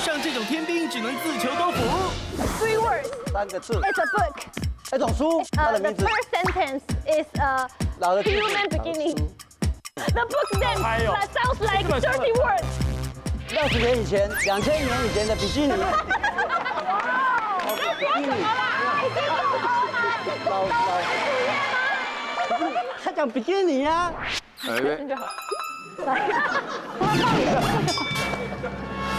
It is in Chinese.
上这种天兵只能自求多福。Three words. 三个字。It's a book. 一种书。它的名字。The first sentence is a human beginning. The book then sounds like thirty words. 二十年以前，两千年以前的比基尼。哇！那不要怎啦？已经够了。老老。他讲比基尼啊。哎。我放一。